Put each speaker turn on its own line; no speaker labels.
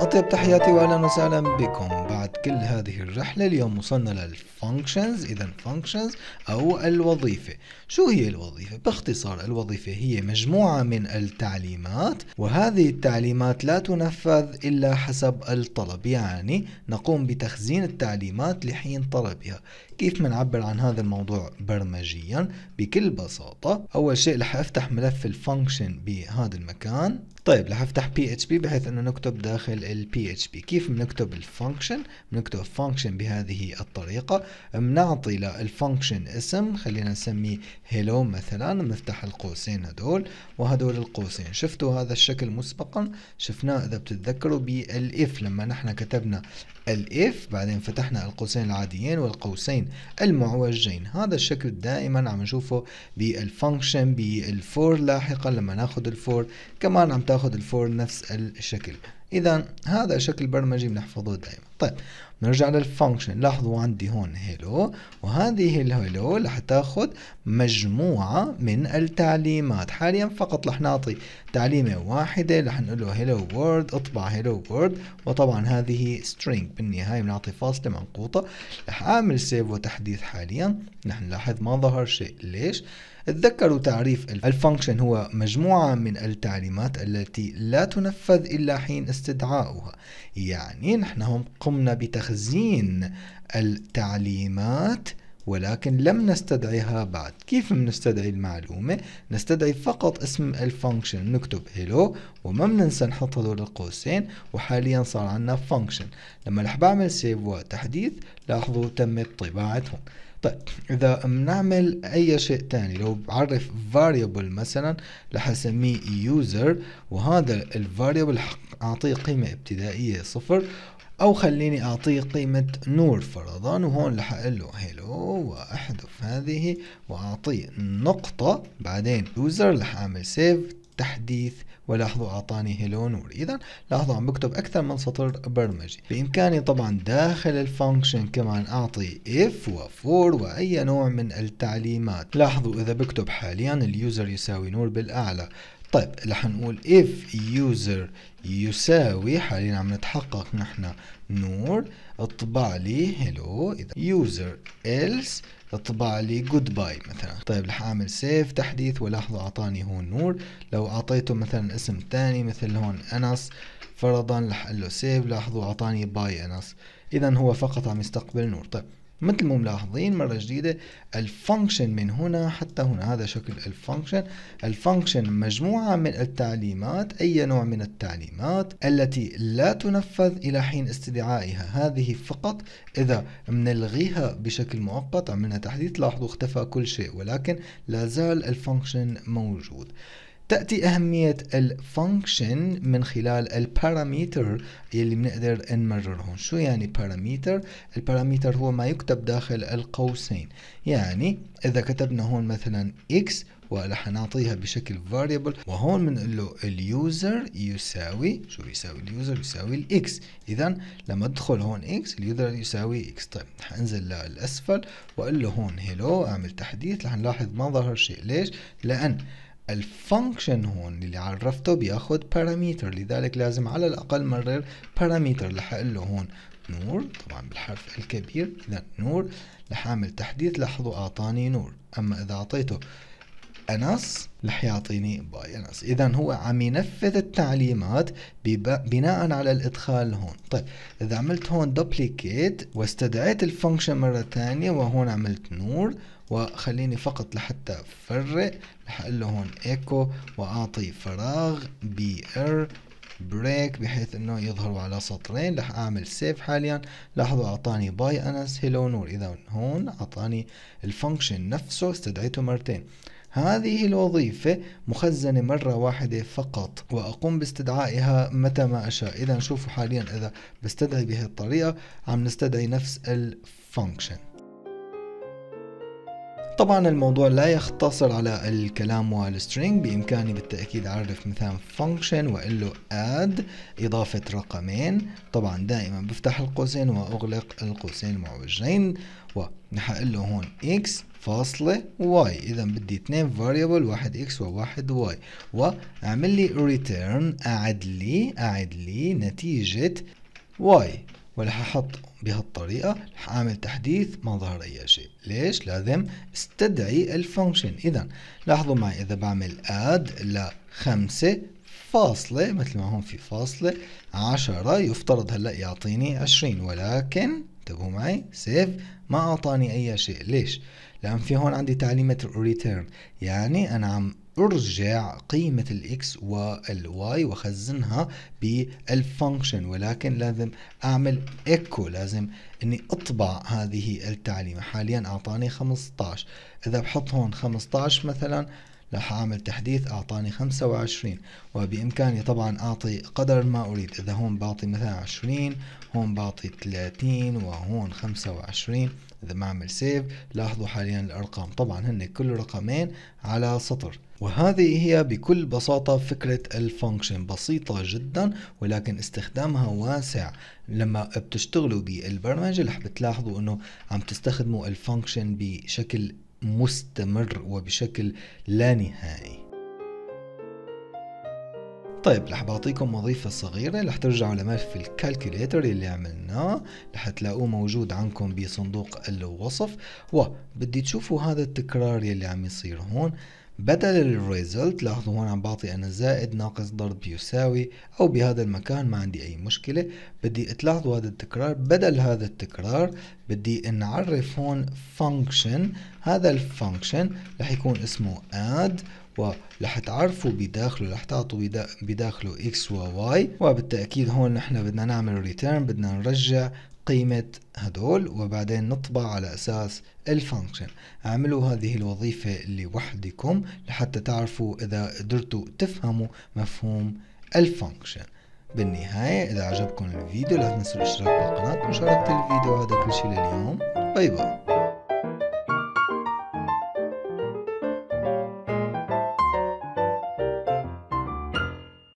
أطيب تحياتي وأهلا وسهلا بكم. بعد كل هذه الرحلة اليوم وصلنا لل functions إذا functions أو الوظيفة. شو هي الوظيفة؟ باختصار الوظيفة هي مجموعة من التعليمات وهذه التعليمات لا تنفذ إلا حسب الطلب. يعني نقوم بتخزين التعليمات لحين طلبها. كيف بنعبر عن هذا الموضوع برمجيا؟ بكل بساطة أول شيء رح أفتح ملف ال function بهذا المكان. طيب رح أفتح PHP بحيث إنه نكتب داخل ال PHP كيف بنكتب ال function بنكتب function بهذه الطريقة. بنعطي لل function اسم خلينا نسميه hello مثلا بنفتح القوسين هدول. وهدول القوسين شفتوا هذا الشكل مسبقا؟ شفناه إذا بتتذكروا بال if لما نحن كتبنا ال if بعدين فتحنا القوسين العاديين والقوسين المعوجين. هذا الشكل دائما عم نشوفه بال function بال for لاحقا لما ناخذ ال for كمان عم تاخذ ال for نفس الشكل. اذا هذا شكل برمجي بنحفظه دائما. طيب. نرجع لل function لاحظوا عندي هون hello وهذه ال hello رح تاخذ مجموعة من التعليمات. حاليا فقط رح نعطي تعليمة واحدة رح نقول له hello world اطبع hello world وطبعا هذه string بالنهاية بنعطي فاصلة منقوطة. رح أعمل save وتحديث حاليا. نحن نلاحظ ما ظهر شيء. ليش؟ تذكروا تعريف ال function هو مجموعة من التعليمات التي لا تنفذ إلا حين استدعاؤها. يعني نحن هم قمنا بتخزين التعليمات ولكن لم نستدعيها بعد. كيف بنستدعي المعلومة؟ نستدعي فقط اسم ال function. نكتب hello وما بننسى نحط هذول القوسين وحاليا صار عندنا function. لما رح بعمل save وتحديث لاحظوا تمت طباعة هون طيب إذا بنعمل أي شيء تاني لو بعرف variable مثلا رح أسميه user وهذا ال variable أعطيه قيمة ابتدائية صفر أو خليني أعطيه قيمة نور فرضا وهون رح أقول له hello وأحذف هذه وأعطيه نقطة. بعدين user رح أعمل save تحديث ولاحظوا أعطاني hello نور. اذا لاحظوا عم بكتب أكثر من سطر برمجي. بإمكاني طبعا داخل ال function كمان أعطي if و for وأي نوع من التعليمات. لاحظوا إذا بكتب حاليا ال user يساوي نور بالأعلى. طيب رح نقول if user يساوي حاليا عم نتحقق نحن نور اطبع لي hello. إذا user else اطبع لي goodbye مثلا. طيب رح أعمل save تحديث ولاحظوا أعطاني هون نور. لو أعطيته مثلا اسم ثاني مثل هون أنس فرضا رح أقول له save لاحظوا أعطاني bye أنس. اذا هو فقط عم يستقبل نور. طيب مثل ما ملاحظين مرة جديدة ال function من هنا حتى هنا هذا شكل ال function ال function مجموعة من التعليمات أي نوع من التعليمات التي لا تنفذ إلا حين استدعائها. هذه فقط إذا بنلغيها بشكل مؤقت عملنا تحديث لاحظوا اختفى كل شيء ولكن لا زال ال function موجود. تأتي أهمية ال function من خلال ال parameter يلي بنقدر نمررهم شو يعني parameter ال parameter هو ما يكتب داخل القوسين. يعني إذا كتبنا هون مثلا x ورح نعطيها بشكل variable وهون بنقول له ال user يساوي شو بيساوي ال user يساوي ال x اذا لما أدخل هون x ال user يساوي x طيب رح أنزل للأسفل وأقول له هون hello أعمل تحديث رح نلاحظ ما ظهر شيء. ليش؟ لأن ال function هون اللي عرفته بياخد parameter لذلك لازم على الأقل مرر parameter رح أقول له هون نور طبعا بالحرف الكبير اذا نور رح أعمل تحديث لاحظوا أعطاني نور. أما إذا أعطيته أنس رح يعطيني bye أنس. اذا هو عم ينفذ التعليمات بناء على الإدخال هون. طيب إذا عملت هون duplicate واستدعيت ال function مرة ثانية وهون عملت نور وخليني فقط لحتى أفرق رح أقول له هون إيكو وأعطي فراغ br break بحيث إنه يظهروا على سطرين. رح أعمل save حاليا. لاحظوا أعطاني bye أنس hello نور. إذا هون أعطاني ال function نفسه استدعيته مرتين. هذه الوظيفة مخزنة مرة واحدة فقط وأقوم باستدعائها متى ما أشاء. إذا شوفوا حاليا إذا بستدعي بهذه الطريقة عم نستدعي نفس ال function طبعا الموضوع لا يختصر على الكلام وال string بإمكاني بالتأكيد أعرف مثلا function وأقول له add إضافة رقمين. طبعا دائما بفتح القوسين وأغلق القوسين المعوجين ورح له هون x فاصلة y. إذا بدي اثنين variable واحد x وواحد y. وأعمل لي return أعد لي أعد لي نتيجة y. ورح أحط بهالطريقة رح أعمل تحديث ما ظهر أي شيء. ليش؟ لازم استدعي ال function اذا لاحظوا معي إذا بعمل add لخمسة فاصلة مثل ما هون في فاصلة عشرة يفترض هلأ يعطيني عشرين. ولكن انتبهوا معي save ما أعطاني أي شيء. ليش؟ لأن في هون عندي تعليمة return يعني أنا عم أرجع قيمة ال x وال y وخزنها بال function ولكن لازم أعمل ايكو لازم إني أطبع هذه التعليمة. حاليا أعطاني 15 إذا بحط هون 15 مثلا رح أعمل تحديث أعطاني 25 وبإمكاني طبعا أعطي قدر ما أريد. إذا هون بعطي مثلا 20 هون بعطي 30 وهون 25 إذا بعمل save لاحظوا حاليا الأرقام. طبعا هن كل رقمين على سطر. وهذه هي بكل بساطة فكرة ال function بسيطة جدا ولكن استخدامها واسع. لما بتشتغلوا بالبرمجة رح بتلاحظوا إنه عم تستخدموا ال function بشكل مستمر وبشكل لا نهائي. طيب رح بعطيكم وظيفة صغيرة رح ترجعوا لملف ال calculator اللي عملناه. رح تلاقوه موجود عندكم بصندوق الوصف. وبدي تشوفوا هذا التكرار يلي عم يصير هون. بدل ال result لاحظوا هون عم بعطي أنا زائد ناقص ضرب يساوي أو بهذا المكان ما عندي أي مشكلة. بدي تلاحظوا هذا التكرار. بدل هذا التكرار بدي نعرف هون function. هذا ال function رح يكون اسمه add ورح تعرفوا بداخله رح تعطوا بداخله x و y وبالتأكيد هون نحن بدنا نعمل return بدنا نرجع قيمة هدول وبعدين نطبع على أساس ال function اعملوا هذه الوظيفة لوحدكم لحتى تعرفوا إذا قدرتوا تفهموا مفهوم ال function بالنهاية إذا عجبكم الفيديو لا تنسوا الاشتراك بالقناة ومشاركة الفيديو هذا كل شيء لليوم. باي باي.